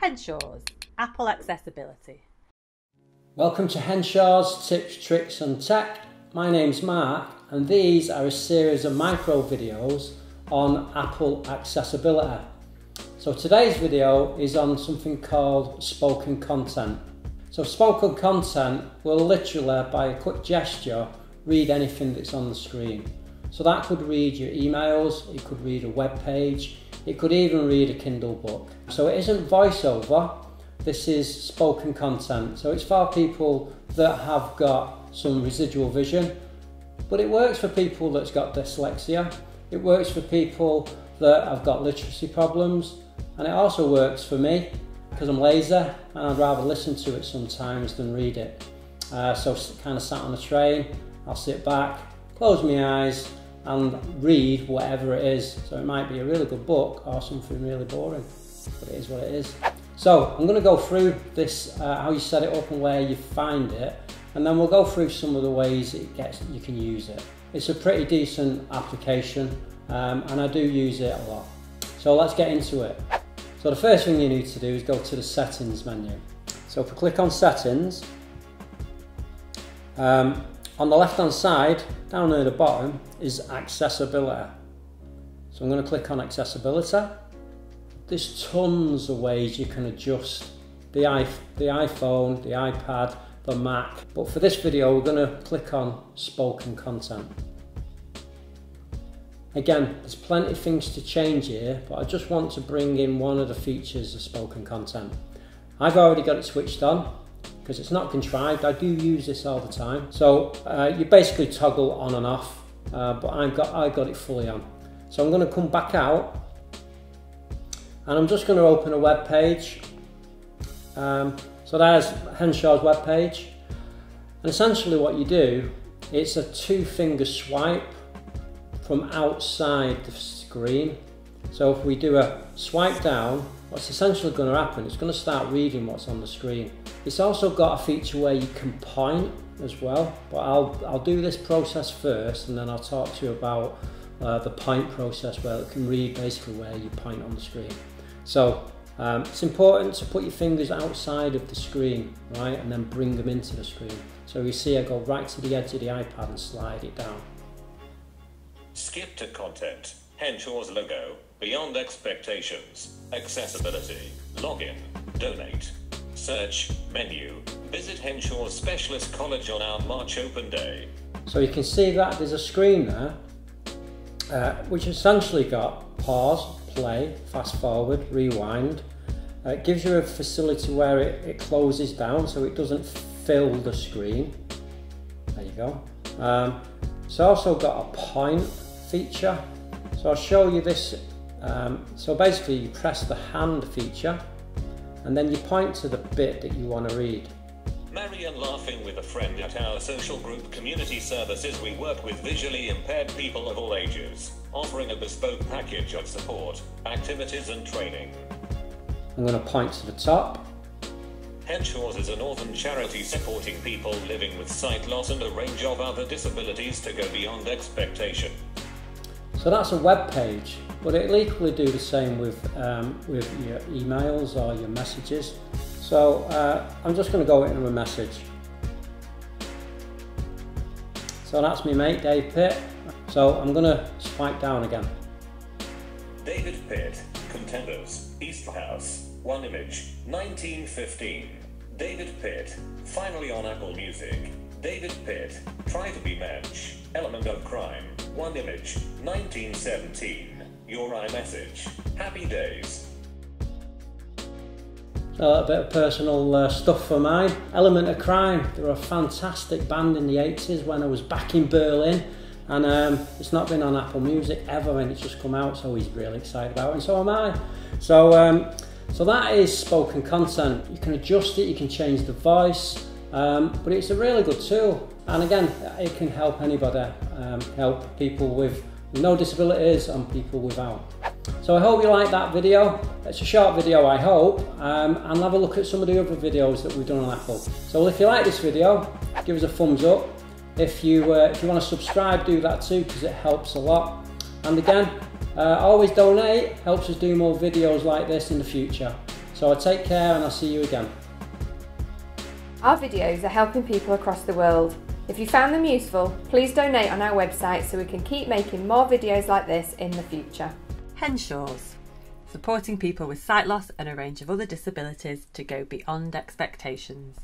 Henshaws Apple Accessibility. Welcome to Henshaws Tips, Tricks and Tech. My name's Mark and these are a series of micro videos on Apple accessibility. So today's video is on something called spoken content. So spoken content will literally by a quick gesture read anything that's on the screen. So that could read your emails, it could read a web page, it could even read a Kindle book. So it isn't voiceover, this is spoken content. So it's for people that have got some residual vision, but it works for people that's got dyslexia, it works for people that have got literacy problems, and it also works for me because I'm lazy and I'd rather listen to it sometimes than read it. Uh, so kind of sat on a train, I'll sit back, close my eyes and read whatever it is. So it might be a really good book or something really boring, but it is what it is. So I'm going to go through this, uh, how you set it up and where you find it, and then we'll go through some of the ways it gets, you can use it. It's a pretty decent application um, and I do use it a lot. So let's get into it. So the first thing you need to do is go to the settings menu. So if we click on settings, um, on the left hand side, down near the bottom, is accessibility. So I'm going to click on accessibility. There's tons of ways you can adjust the, the iPhone, the iPad, the Mac. But for this video, we're going to click on spoken content. Again, there's plenty of things to change here, but I just want to bring in one of the features of spoken content. I've already got it switched on, because it's not contrived. I do use this all the time. So uh, you basically toggle on and off, uh, but I've got, I got it fully on. So I'm going to come back out and I'm just going to open a web page. Um, so there's Henshaw's web page. And essentially what you do, it's a two finger swipe from outside the screen. So if we do a swipe down, what's essentially going to happen, it's going to start reading what's on the screen. It's also got a feature where you can point as well, but I'll, I'll do this process first and then I'll talk to you about uh, the point process where it can read basically where you point on the screen. So um, it's important to put your fingers outside of the screen, right, and then bring them into the screen. So you see I go right to the edge of the iPad and slide it down. Skip to content, Henshaw's logo, beyond expectations, accessibility, login, donate, search, menu, visit Henshaw Specialist College on our March open day. So you can see that there's a screen there, uh, which essentially got pause, play, fast forward, rewind. Uh, it gives you a facility where it, it closes down so it doesn't fill the screen. There you go. Um, it's also got a point feature. So I'll show you this. Um, so basically you press the hand feature and then you point to the bit that you want to read. Marian laughing with a friend at our social group community services we work with visually impaired people of all ages, offering a bespoke package of support, activities and training. I'm going to point to the top. Henshaws is a northern charity supporting people living with sight loss and a range of other disabilities to go beyond expectation. So that's a web page, but it'll equally do the same with, um, with your emails or your messages. So uh, I'm just going to go into a message. So that's me mate, Dave Pitt. So I'm going to swipe down again. David Pitt, Contenders, East House, One Image, 1915. David Pitt, finally on Apple Music. David Pitt, Try to be Match, Element of Crime, One Image, 1917. Your iMessage. Happy days. A bit of personal uh, stuff for mine. Element of Crime, they were a fantastic band in the 80s when I was back in Berlin. And um, it's not been on Apple Music ever and it's just come out, so he's really excited about it, and so am I. So, um, so that is spoken content. You can adjust it, you can change the voice, um, but it's a really good tool. And again, it can help anybody, um, help people with no disabilities and people without. So I hope you like that video. It's a short video, I hope, um, and have a look at some of the other videos that we've done on Apple. So if you like this video, give us a thumbs up. If you, uh, if you want to subscribe, do that too, because it helps a lot. And again, uh, always donate, helps us do more videos like this in the future. So I take care and I'll see you again. Our videos are helping people across the world. If you found them useful, please donate on our website so we can keep making more videos like this in the future. Henshaws, supporting people with sight loss and a range of other disabilities to go beyond expectations.